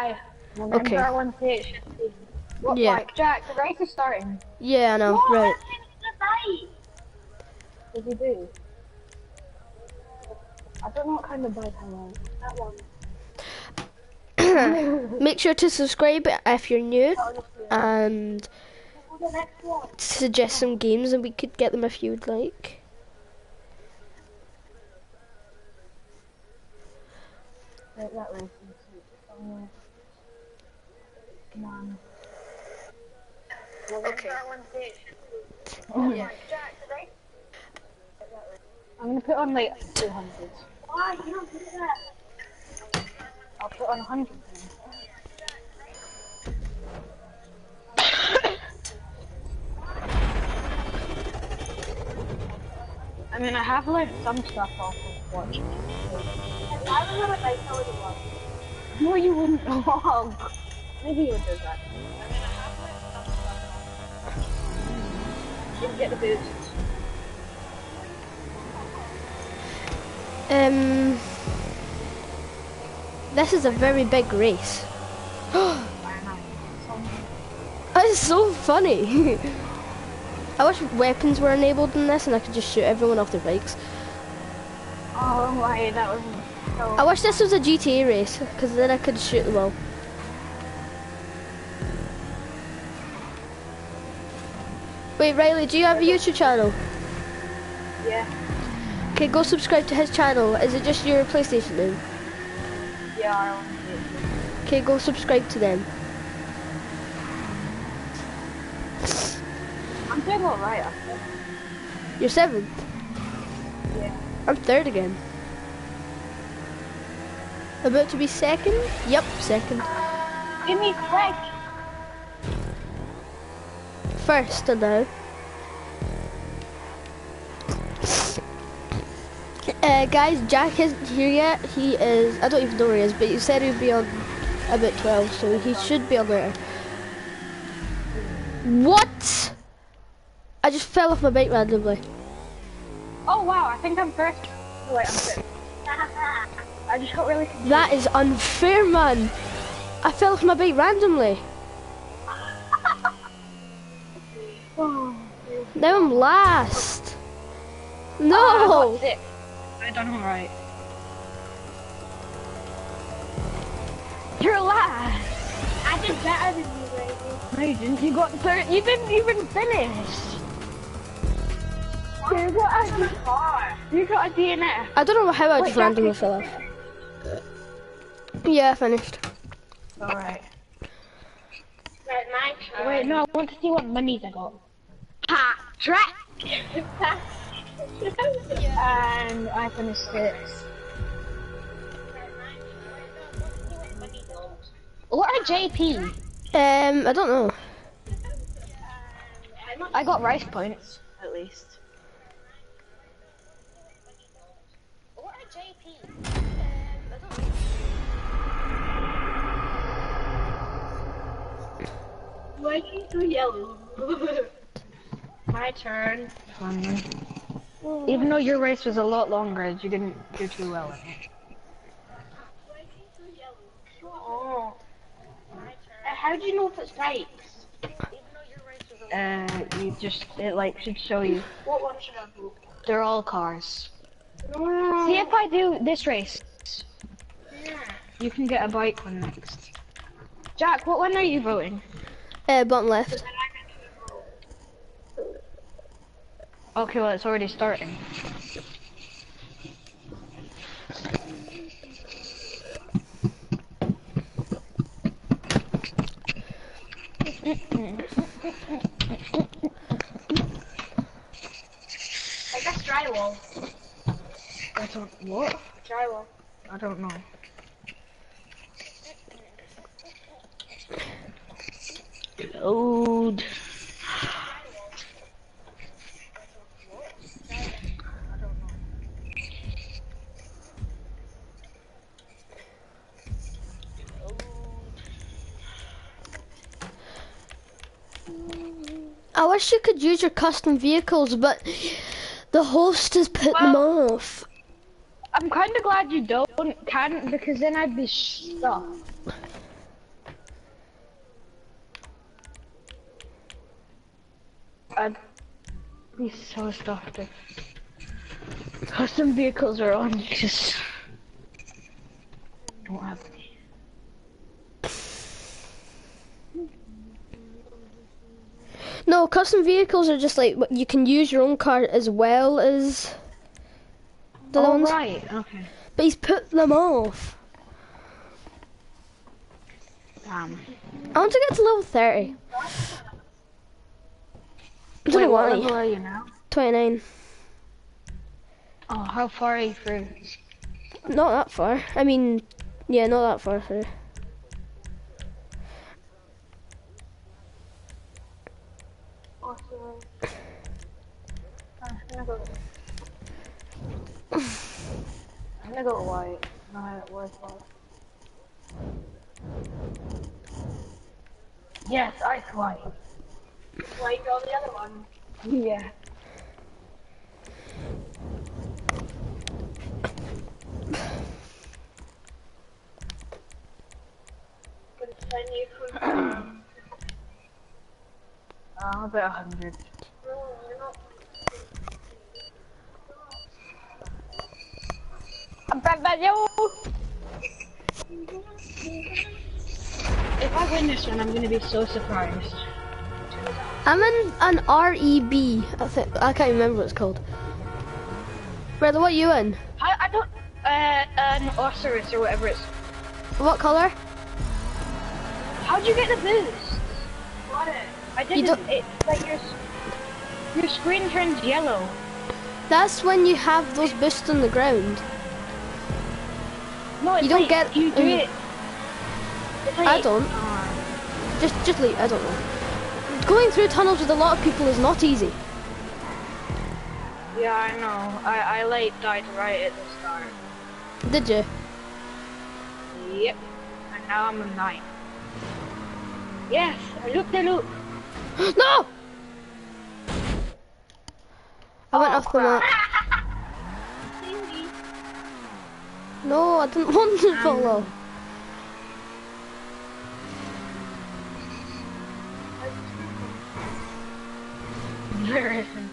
Bye. Remember Okay. one stage. What, Yeah. Like, Jack, the race is starting. Yeah, I know, What? right. What did you do? I don't know what kind of bike I want. That one. Make sure to subscribe if you're new and The next one. suggest some games and we could get them if you would like. Right, that race is somewhere. Come on. Okay. One stage. Yeah. Jack, the race. I'm gonna put on like 200. Why? You don't do that. I'll put on 100 then. I mean, I have like some stuff off of watching. I remember I told you one. No, you wouldn't you would do that. Didn't get the boost. Um, this is a very big race. That's so funny. I wish weapons were enabled in this and I could just shoot everyone off their bikes. Oh my, that was so. I wish this was a GTA race because then I could shoot them all. Wait, Riley, do you have a YouTube channel? Yeah, Okay, go subscribe to his channel. Is it just your PlayStation name? yeah, I to. Okay, go subscribe to them. I'm doing alright, I think. You're seventh. Yeah. I'm third again. About to be second? Yep, second. Give me quick! First though. Uh, guys, Jack isn't here yet. He is, I don't even know where he is, but he said he'd be on about 12, so he should be on there. What? I just fell off my bike randomly. Oh wow, I think I'm first. Oh, wait, I'm fifth. I just got really confused. That is unfair, man. I fell off my bike randomly. Oh, Now I'm last. No. Oh, got six. I done alright. You're last! I did better than you, Brady. No, you didn't. You got third. You didn't even finish. You got a, Far. you got a DNF. I don't know how I Wait, just randomly fell off. Yeah, I finished. Alright. Right, my turn. Wait, no, I want to see what monies I got. Ha! Track! and I finished sixth. What are JP? Um, I don't know. I got rice points, at least. What are JP? I don't Why are you so yellow? my turn. Even though your race was a lot longer, you didn't do too well in it. Oh. How do you know if it's bikes? Uh, you just, it like should show you. What one should I do? They're all cars. No. See if I do this race, Yeah. you can get a bike one next. Jack, what one are you voting? Uh, bottom left. Okay, well it's already starting. I guess drywall. That's don't what? Drywall. I don't know. wish you could use your custom vehicles, but the host has put well, them off. I'm kind of glad you don't, can because then I'd be stuck. I'd be so stuck. Custom vehicles are on just... custom vehicles are just like you can use your own car as well as the Oh ones. right, okay. But he's put them off. Damn. I want to get to level 30. I don't Wait, know what level are you now? 29. Oh, how far are you through? Not that far. I mean, yeah, not that far through. I'm gonna go. I'm gonna go white. Yes, ice white. White on the other one. Yeah. Continue from. Uh, I'm about 100. I'm back, back, yo! If I win this one, I'm gonna be so surprised. I'm in an REB. I think I can't remember what it's called. Brother, what are you in? I, I don't. Uh, an Osiris or whatever it's. What color? How'd you get the boost? Got. I didn't. don't- It, like your your screen turns yellow. That's when you have those boosts on the ground. No, it's You don't like get- You do it. Like, I don't. Uh, Just, just leave. I don't know. Going through tunnels with a lot of people is not easy. yeah, I know. I I like died right at the start. Did you? Yep. And now I'm a nine. Yes, I looked the loop. no! I went off the map. No, I didn't want to. There isn't.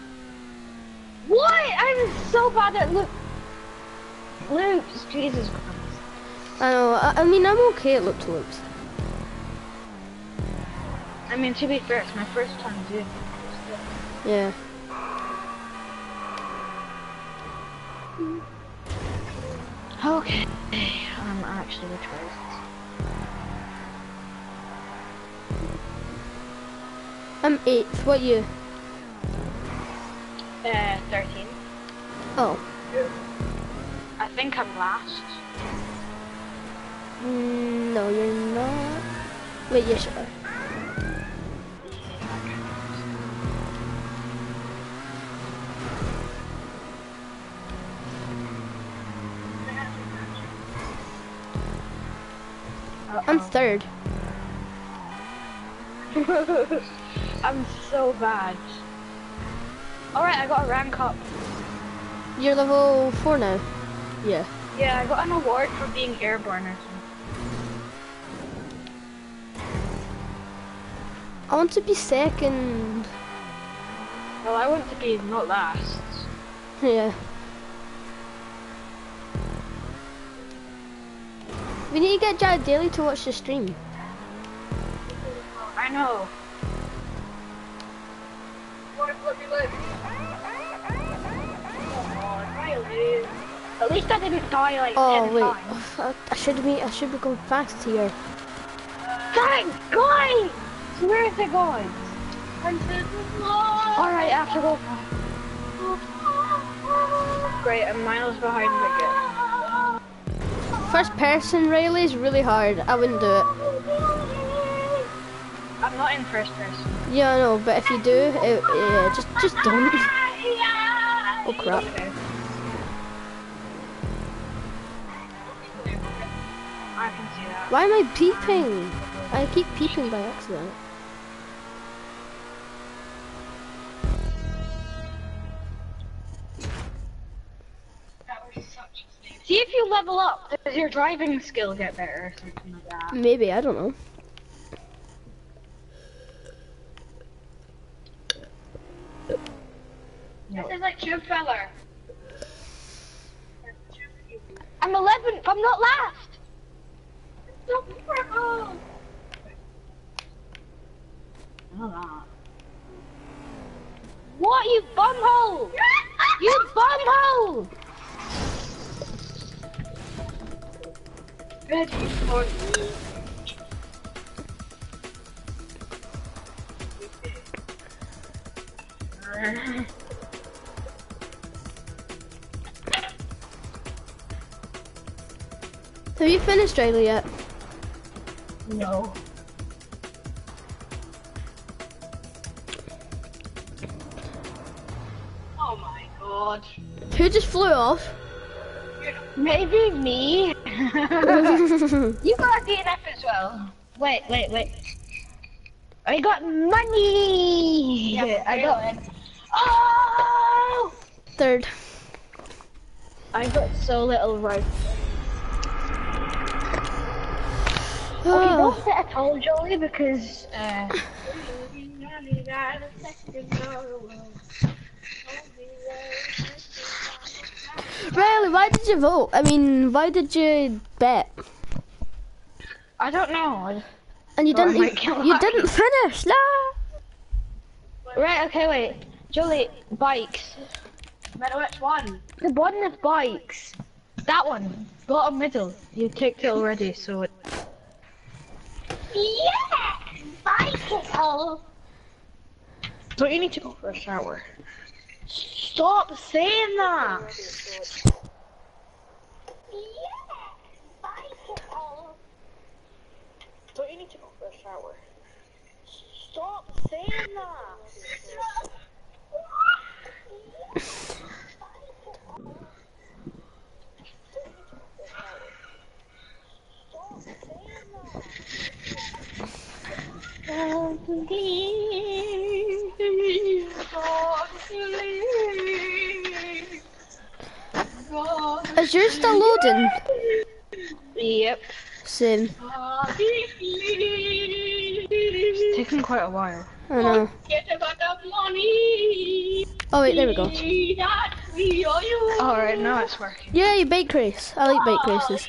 What? I'm so bad at loop. Loops, Jesus Christ. I know. I, I mean, I'm okay at loop to loops. I mean, to be fair, it's my first time doing it. Yeah. Okay. I'm actually retarded. I'm eighth. What you? Uh, 13. Oh. I think I'm last. Mm, no, you're not. Wait, yes, you are. I'm third. I'm so bad. Alright, I got a rank up. You're level four now. Yeah. Yeah, I got an award for being airborne or something. I want to be second. Well, I want to be not last. Yeah. We need to get Jared Daly to watch the stream. I know. What if we live? At least I didn't die like Oh wait, times. Oh, I, I should be I should be going fast here. Thank God! Where is it going? Alright, Alright, I have to go. Great, I'm miles behind again. First person really is really hard. I wouldn't do it. I'm not in first person. Yeah, I know, but if you do, it, yeah, just just don't. Oh crap! Okay. I can see that. Why am I peeping? I keep peeping by accident. See if you level up, does your driving skill get better or something like that? Maybe I don't know. This is like Tube Feller. I'm 11th. I'm not last. It's So purple. What you bumhole? You bumhole! Ready for me. Have you finished Riley yet? No. Oh my god. Who just flew off? Maybe me. You got a DNF as well. Wait, wait, wait. I got money. Yeah, I got. Oh! Third. I got so little right. Okay, Oh, don't sit at all, Jolie, because uh, Riley, why did you vote? I mean, why did you bet? I don't know. And you Oh, didn't. might e- you didn't finish. Nah. Right, okay, wait. Jolie, bikes. Matter which one? The button of bikes. That one. Bottom middle. You ticked it already, so it... Yeah! Bicycle! Don't you need to go for a shower? Stop saying that! Don't you need to go for a shower? Stop saying that! Is yours still loading? Yep. Same. It's taking quite a while. I know. Get about the money. Oh wait, there we go. That we owe you. Alright, now it's working. Yay, bike race. I like bike races.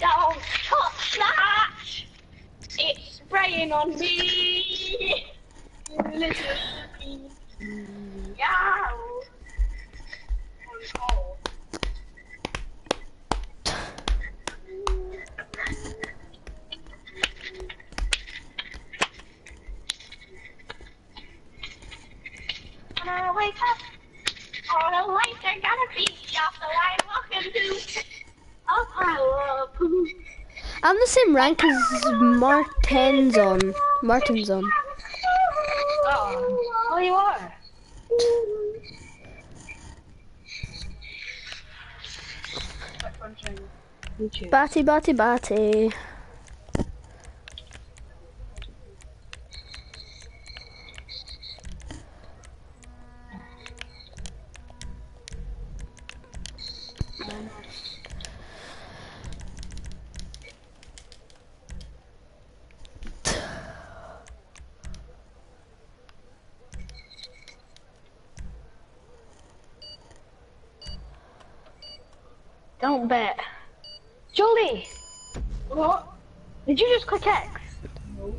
Don't touch that. It's spraying on me. Little pea. Yow. I'm. When I wake up, all the lights are gonna be off, so I'm walking to a pile of poop. I'm the same rank as Martin's on. Martin's on. Oh, oh you are? Batty, batty, batty. Don't bet. Jolie! What? Did you just click X? No.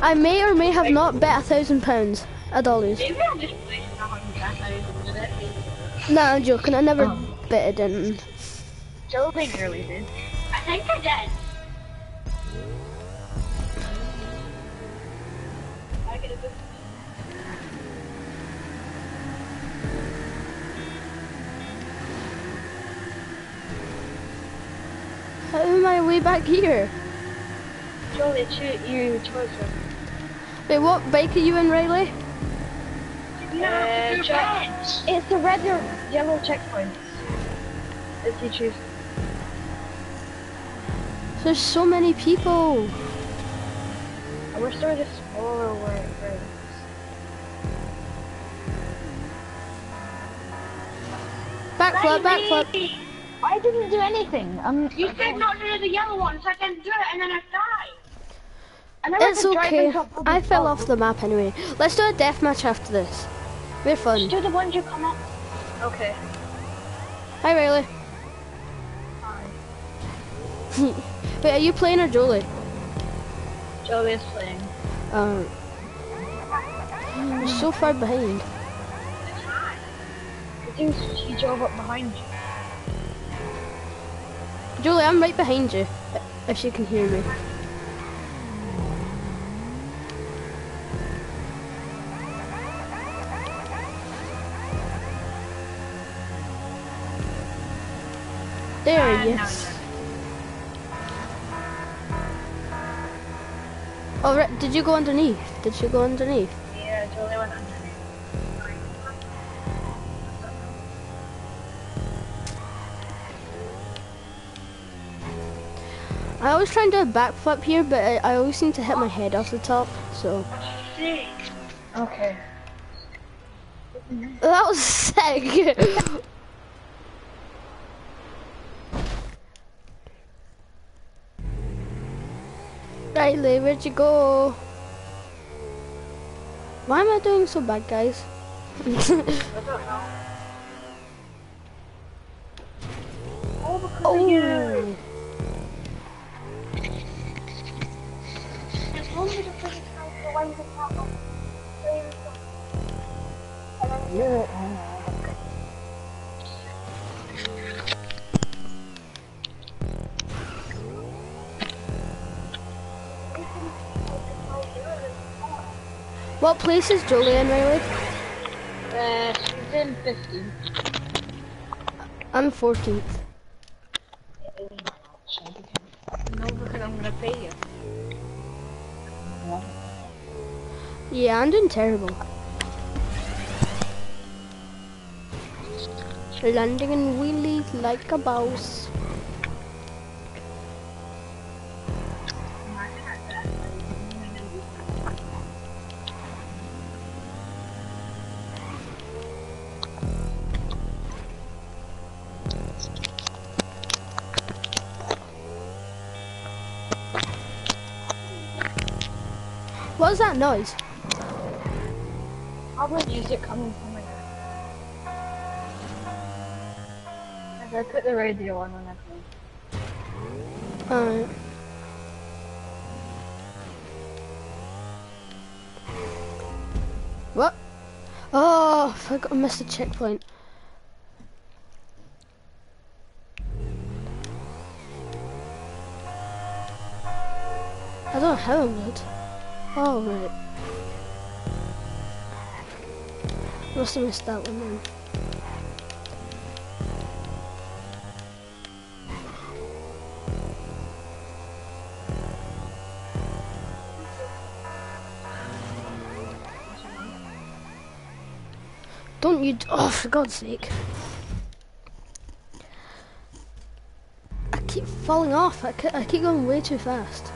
I may or may have not bet a thousand pounds. A dollars. Maybe I'm just playing a hundred thousand with I'm joking. I never Oh. betted in. Jolie really did. I think I did. Back here? Jolie, choose you chose one. Wait, what bike are you in, Riley? Uh, check. It's the red or yellow checkpoints. If you choose. There's so many people. And we're sort of smaller way. right? Backflip, backflip. I didn't do anything. Um, You said not to do the yellow one, so I didn't do it, and then I died. I never It's could drive okay. into a public I fell park. off the map anyway. Let's do a death match after this. We're fun. Just do the ones you come up. Okay. Hi Riley. Hi. Wait, are you playing or Jolie? Joey is playing. Um, you're so far behind. I think she drove up behind you. Julie, I'm right behind you. If you can hear me. There, now yes. Oh, right. Did you go underneath? Did you go underneath? I always try and do a backflip here, but I, I always seem to hit my head off the top. So Okay. that was sick. Riley, where'd you go? Why am I doing so bad, guys? I don't know. Oh, because of you. oh, As long as it doesn't count the ones that count on what place is Julian Riley? Uh, she's in 15. I'm 14th. No, because I'm gonna pay you. Yeah, I'm doing terrible. Landing in wheelies like a boss. What was that noise? Probably music coming from my As I put the radio on and everything. Alright. What? Oh, I forgot I missed a checkpoint. I don't know how I'm. Oh, right. Must have missed that one then. Don't you? Oh, for God's sake! I keep falling off. I, I keep going way too fast.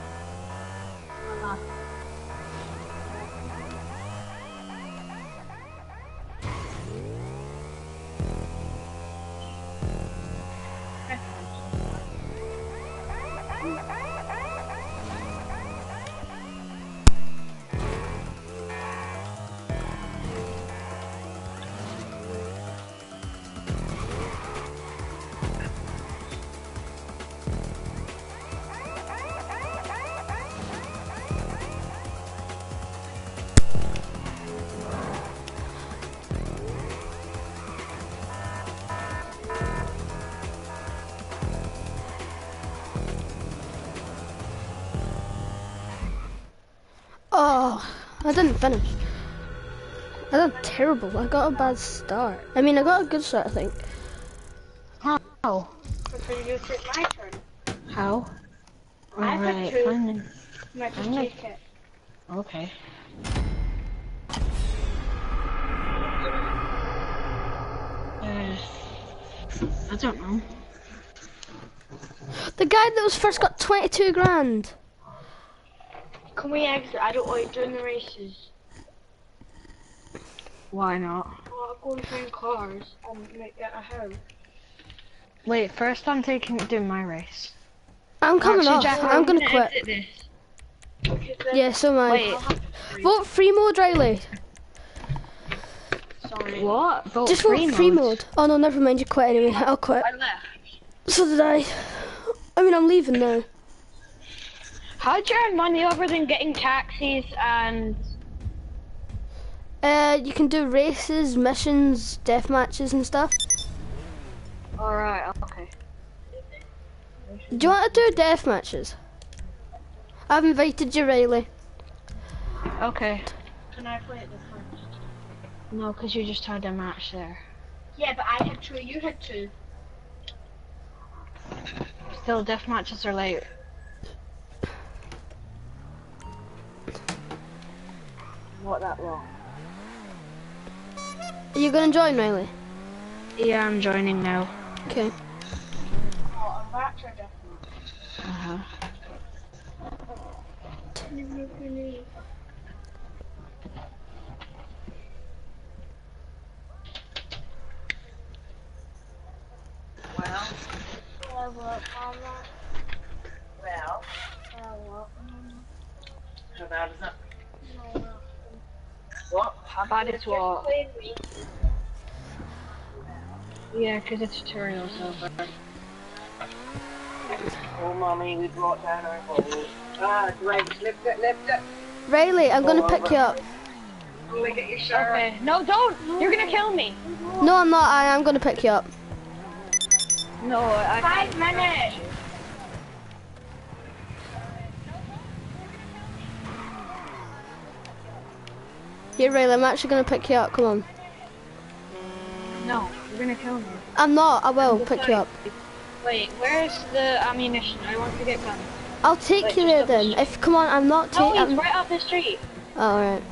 I didn't finish. I done terrible. I got a bad start. I mean, I got a good start, I think. How? So you take my turn. How? Alright, two. fine. You I'm gonna- take it. Okay. Uh, I don't know. The guy that was first got 22 grand. Can we exit? I don't like doing the races. Why not? Well, I'm going to find cars and make it a house. Wait, first I'm taking doing my race. I'm coming Actually, off. Jack, I'm gonna gonna quit. exit this. Yeah, so am I. Wait, Vote free mode, Riley. Sorry. what? Vote Just vote free mode. Oh no, never mind. You quit anyway. I'll quit. I left. So did I. I mean, I'm leaving now. How'd you earn money other than getting taxis and Uh, you can do races, missions, death matches, and stuff. Alright, okay. Do you want to do death matches? I've invited you, Riley. Okay. Can I play it this time? No, because you just had a match there. Yeah, but I had two, you had two. Still, death matches are like not that long. Are you gonna join, Riley? Yeah, I'm joining now. Okay. Oh, a match or death Uh huh. Well. Well, what, Mama? Well. Well, what, How bad is that? Mama? What? How about is what? Played me. Yeah, because the tutorial's over. Oh, mommy, we brought down our bowl. Ah, great. Lift it, lift it. Riley, I'm gonna pick over. you up. Go and get your shirt. Okay. No, don't! You're gonna kill me! No, I'm not. I am gonna pick you up. No, I. Five minutes. Here, Riley, I'm actually gonna pick you up. Come on. No, you're gonna kill me. I'm not. I will pick you up. Wait, where's the ammunition? I want to get guns. I'll take Wait, you there up the then. If come on, I'm not No, taking. he's right off the street. Oh, alright.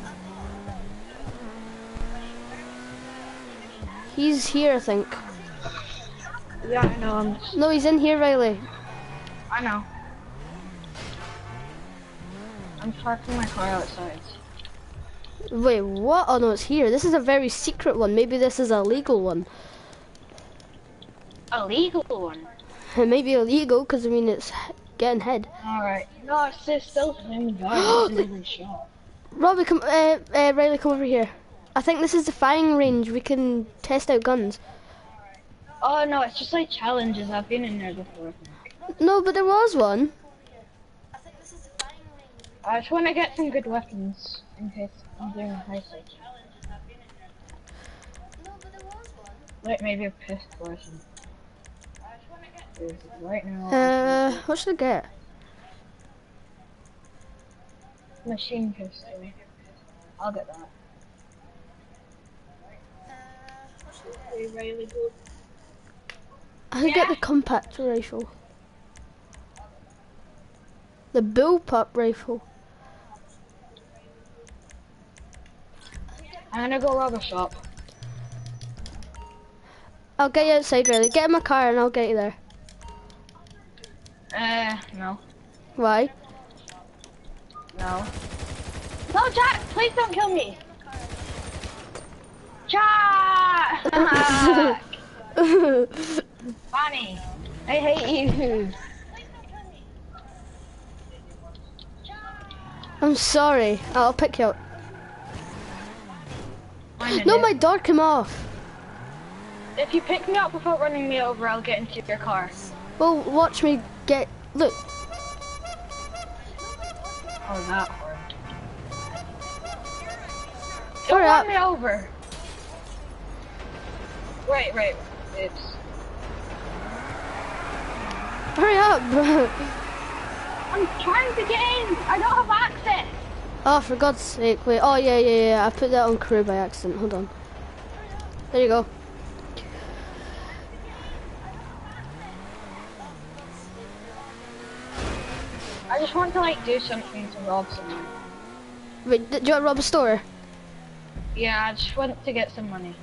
He's here, I think. Yeah, I know. I'm. No, he's in here, Riley. I know. I'm parking my car outside. Wait, what? Oh no, it's here. This is a very secret one. Maybe this is a legal one. A legal one. It may be illegal because I mean it's getting head. All right. No, it's just still the same guy. It's in every shop. Robbie, come. Uh, uh, Riley, come over here. I think this is the firing range. We can test out guns. Oh no, it's just like challenges. I've been in there before. No, but there was one. I just want to get some good weapons in case I'm doing a heist. Like maybe a pistol or something. There's it Right now, Uh, what should I get? machine pistol. I'll get that. Really good. I could get the compact rifle. The bullpup rifle. I'm gonna go rob a shop. I'll get you outside, really. Get in my car and I'll get you there. Uh, no. Why? No. No, Jack! Please don't kill me! Jack! Bonnie! I hate you! I'm sorry. I'll pick you up. No, my door came off. If you pick me up without running me over, I'll get into your car. Well, watch me get. Look. Oh, that hard. Don't run me over! Right, right. It's... Hurry up. I'm trying to get in! I don't have access! Oh, for God's sake. Wait. Oh, yeah, yeah, yeah. I put that on crew by accident. Hold on. There you go. I just want to, like, do something to rob someone. Wait, do you want to rob a store? Yeah, I just want to get some money.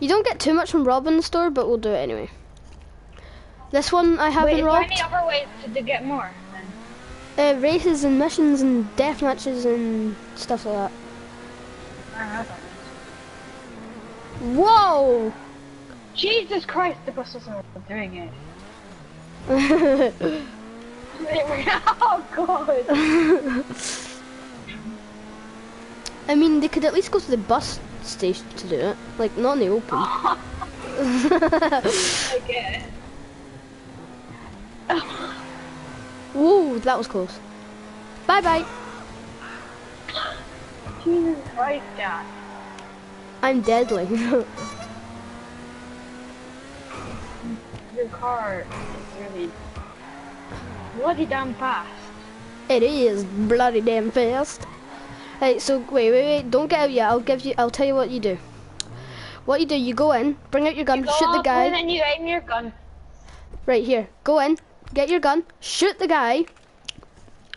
You don't get too much from robbing the store, but we'll do it anyway. This one I have Wait, been is there robbed. any other ways to, to get more? Uh, races and missions and death matches and stuff like I don't know. that. Whoa! Jesus Christ, the bus isn't doing it. oh god. I mean, they could at least go to the bus station to do it. Like, not in the open. I get Whoa, that was close. Bye bye. Jesus Christ, Dad. I'm deadly. Your car is really bloody damn fast. it is bloody damn fast. Right, so wait, wait, wait, don't get out yet. I'll give you, I'll tell you what you do. What you do, you go in, bring out your gun, Go shoot the guy. And then you aim your gun. Right here, go in, get your gun, shoot the guy,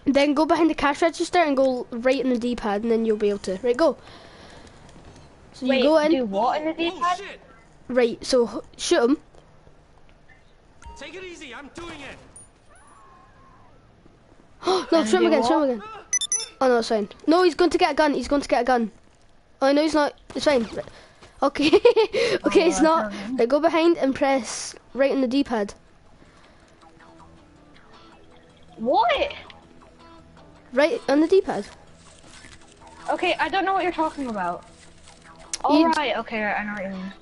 then go behind the cash register and go right in the D-pad, and then you'll be able to. Right, go. So you Wait, go in, do what in the Oh D-pad? shit! right, so shoot him. Take it easy, I'm doing it. no, shoot him do again, shoot him again. Oh no, it's fine. No, he's going to get a gun. He's going to get a gun. Oh no, he's not. It's fine. Right. Okay, okay, oh, it's not. Right, go behind and press right in the D-pad. What? Right on the D-pad. Okay, I don't know what you're talking about. All You- right, okay, I know what you mean.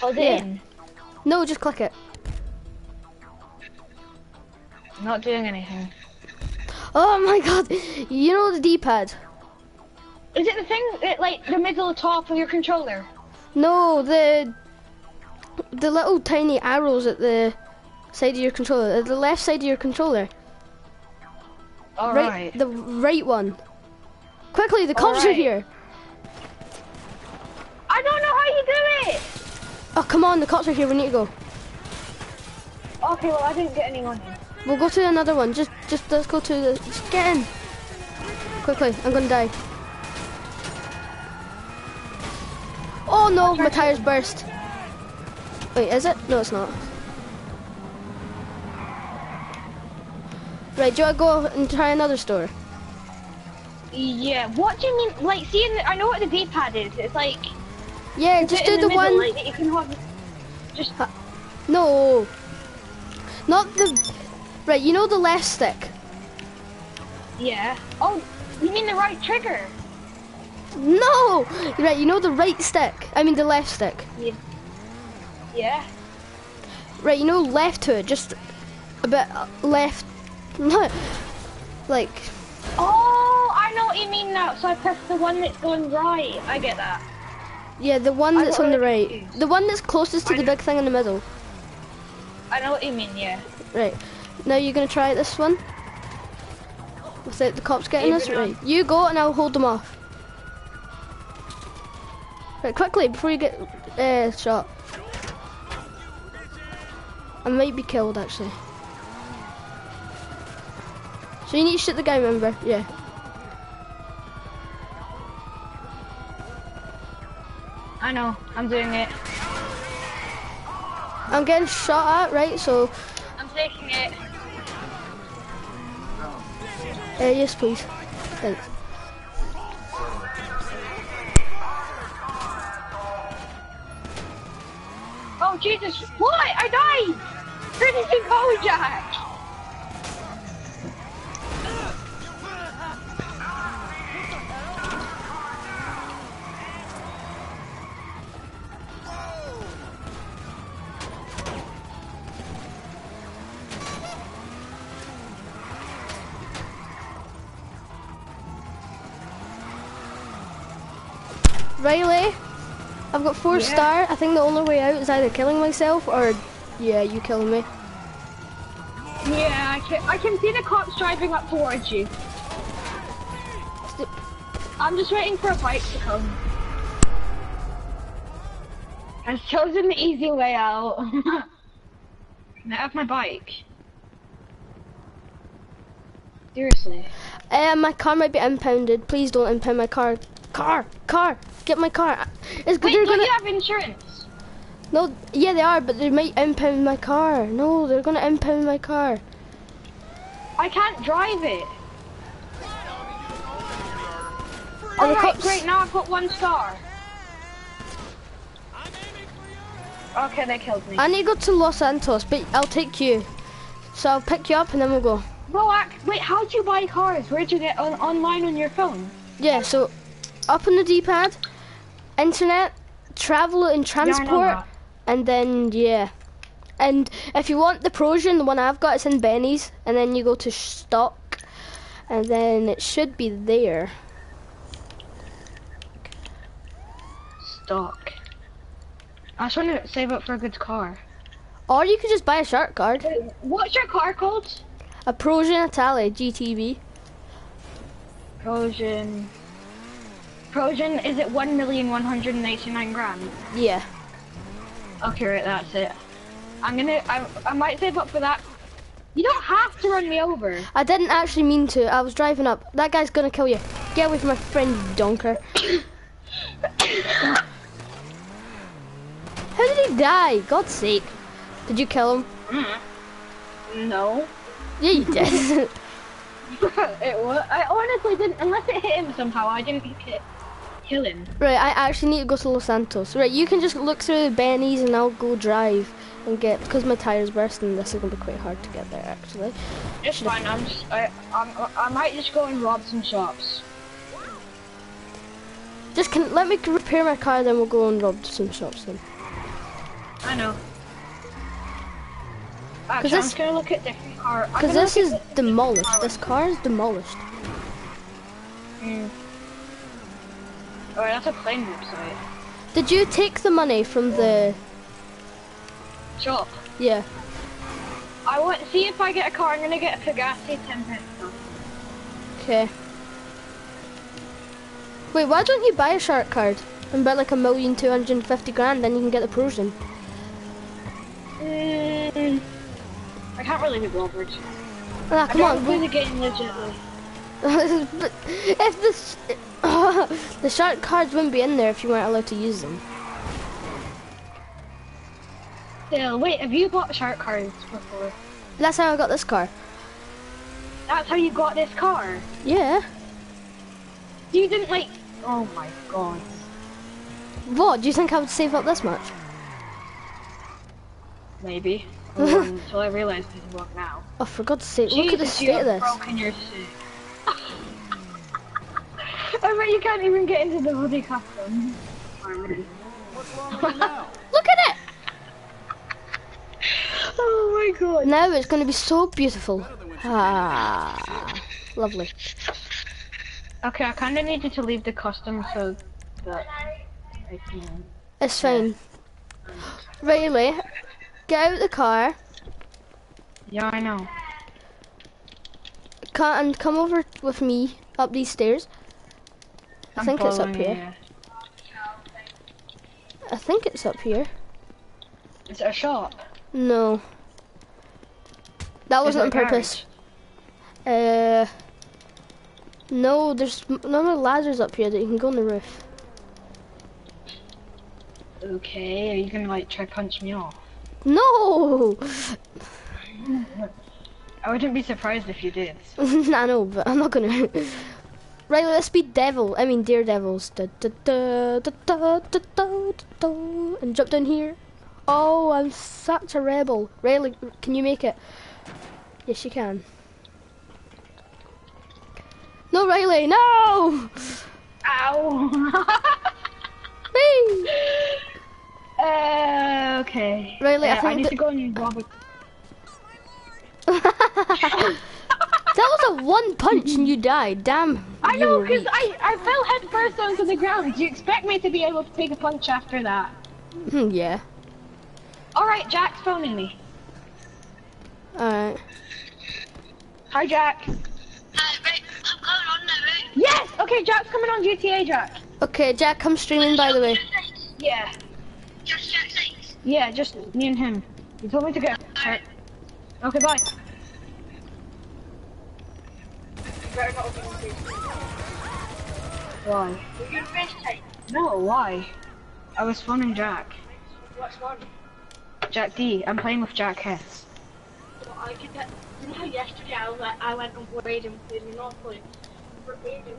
Hold Yeah. it in. No, just click it. Not doing anything. Oh my god, you know the D-pad. Is it the thing that, like, the middle top of your controller? No, the the little tiny arrows at the side of your controller, at the left side of your controller. All right, right. the right one. Quickly, the cops are here. I don't know how you do it! Oh come on, the cops are here. We need to go. Okay, well, I didn't get anyone. We'll go to another one. Just, just let's go to the. Just get in. Quickly, I'm gonna die. Oh no, my tires burst. Wait, is it? No, it's not. Right, do you want to go and try another store? Yeah, what do you mean? Like, see, the, I know what the D-pad is. It's like, Yeah, just do the, the, middle, one. like, you can hold. Just, No, not the. Right, you know the left stick. yeah. Oh, you mean the right trigger? No, right, you know the right stick. I mean the left stick. Yeah. Right, you know left to it, just a bit uh, left. like, Oh, I know what you mean now. So I press the one that's going right. I get that. yeah, the one that's on the right, confused. the one that's closest to I the know- big thing in the middle. I know what you mean. Yeah. Right, now you're gonna try this one without the cops getting us. Even Right, you go and I'll hold them off. Right, quickly before you get uh, shot. I might be killed actually. So you need to shoot the game, remember? Yeah. I know. I'm doing it. I'm getting shot at, right? So, I'm taking it. uh, yes, please. Thanks. Oh Jesus! What? I died. Where did you go, Jack? Riley, I've got four Yeah. star. I think the only way out is either killing myself or, yeah, you killing me. Yeah, I can. I can see the cops driving up towards you. I'm just waiting for a bike to come. I've chosen the easy way out. Can I have my bike? Seriously. Uh, my car might be impounded. Please don't impound my car. Car, car, get my car. It's Wait, they're don't gonna. you have insurance? No, yeah, they are, but they might impound my car. No, they're gonna impound my car. I can't drive it. Are Alright, cops- great, now I've got one star. I'm aiming for you. Okay, they killed me. I need to go to Los Santos, but I'll take you. So I'll pick you up and then we'll go. Wait, how do you buy cars? Where'd you get on online on your phone? Yeah, so up on the D-pad, internet, travel and Yeah, I know transport, and then yeah. And if you want the Prosian, the one I've got, it's in Benny's, and then you go to stock, and then it should be there. Stock. I just want to save up for a good car. Or you could just buy a shark card, What's your car called? a Prosian Italia GTB. Prosion. Prosion, is it 1,189 grand? Yeah. Okay, right, that's it. I'm gonna, I, I might save up for that. You don't have to run me over. I didn't actually mean to. I was driving up. That guy's gonna kill you. Get away from my friend, Donker. How did he die? God's sake. Did you kill him? Mm-hmm. No. Yeah, you did. it was, I honestly didn't, unless it hit him somehow, I didn't hit, him. right, I actually need to go to Los Santos. Right, you can just look through the Benny's and I'll go drive and get, because my tire's bursting, this is gonna be quite hard to get there actually. It's fine, I'm just, I, I'm, I might just go and rob some shops. Just can, let me repair my car, then we'll go and rob some shops then. I know. Actually, I'm this- gonna look at different car. Because this is demolished. This car is demolished. Hmm. Alright, that's a plane website. Did you take the money from the, Shop. yeah. I want see if I get a car. I'm gonna get a Pagani 10 petrol. Okay. Wait, why don't you buy a shark card and buy like a million two hundred and fifty grand, then you can get the Prosian. Mm, I can't really be bothered. Ah, I come don't on. play the game legitimately. If this, the shark cards wouldn't be in there if you weren't allowed to use them. Still, wait, have you bought shark cards before? That's how I got this car. That's how you got this car. Yeah. You didn't like. Oh my god. What? Do you think I would save up this much? Maybe. Until I realize this is what now. Oh, for God's sake! Look at the Jesus, you state of this. broken your suit. I bet you can't even get into the bloody custom. What's wrong with you now? Look at it! Oh my god. Now it's going to be so beautiful. Ah, lovely. Okay, I kind of needed to leave the custom so that I can. It's fine. Really? get out of the car. Yeah, I know. Come and come over with me up these stairs. I think it's up here. you. I think it's up here. Is it a shop? No. That wasn't on a purpose. Uh, no, there's m- no more ladders up here that you can go on the roof. Okay, are you gonna like try punch me off? No! I wouldn't be surprised if you did. I know, but I'm not gonna. right, let's be devil. I mean, daredevils. Da, da, da, da, da, da, da, da, and jump down here. Oh, I'm such a rebel. Riley, can you make it? Yes, you can. No, Riley, no! Ow! Whee! uh, okay. Riley, I Yeah, I think need to go and rob a that was a one punch and you died. Damn. I know, because. I, I fell head first onto the ground. Do you expect me to be able to take a punch after that? Hmm, yeah. Alright, Jack's phoning me. Alright. Hi, Jack. Uh, right, I'm going on now, right? Yes! Okay, Jack's coming on GTA, Jack. Okay, Jack, come streaming, by the way. Yeah. Just Jack Six. Yeah, just me and him. He told me to get hurt. Okay, bye. Why? We're going to No, why? I was phoning Jack. What's one? Jack D. I'm playing with Jack Hess. Well, I could get, you know how yesterday I, was, I went and played and played Monopoly? For playing, you?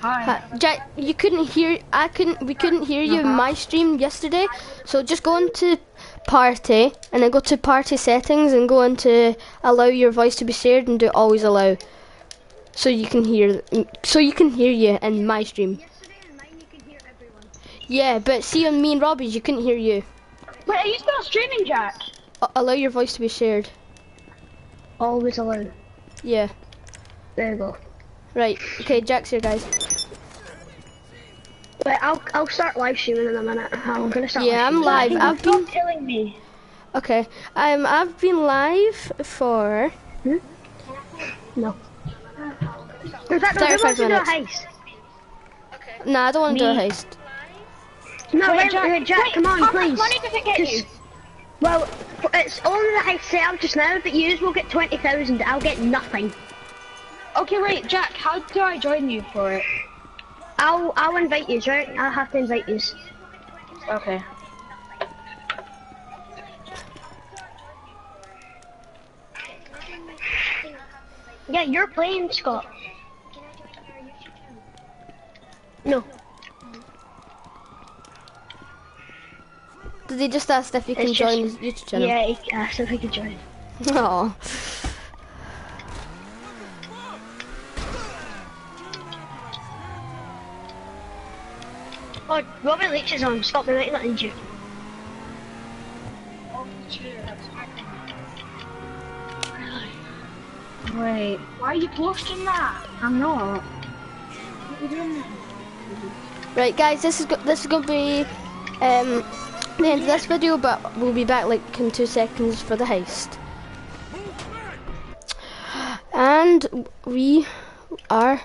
Hi. Uh, Jack, you couldn't hear. I couldn't. We couldn't hear you in my stream yesterday. So just go into party, and then go to party settings and go into allow your voice to be shared and do always allow, so you can hear, so you can hear you in my stream. Yeah, but see on me and Robbie's, you couldn't hear you. Wait, are you still streaming, Jack? A- allow your voice to be shared. Always allow. Yeah. There you go. Right. Okay, Jack's here, guys. Wait, I'll I'll start live streaming in a minute. I'm gonna start. Yeah, I'm live. live. I've been killing me. okay. Um, I've been live for streaming. No. In fact, no, who 35 wants to do a minutes. heist? Nah, I don't want to do a Me. heist. No, Wait, wait, Jack, wait, Jack, wait, come on, how much please. money does it get you? Well, it's only the heist set up just now, but you will get twenty thousand. I'll get nothing. Okay, wait, Jack, how do I join you for it? I'll I'll invite you, right? I'll have to invite you. Okay. Yeah, you're playing, Scott. No, Did they just ask if you can It's join just- his YouTube channel? yeah, he asked if I could join. Aw. Oh, Robert Leach is on. Stop the night letting you. Wait, why are you posting that? I'm not. Right, guys, this is this is gonna be um the end of this video, but we'll be back like in two seconds for the heist. And we are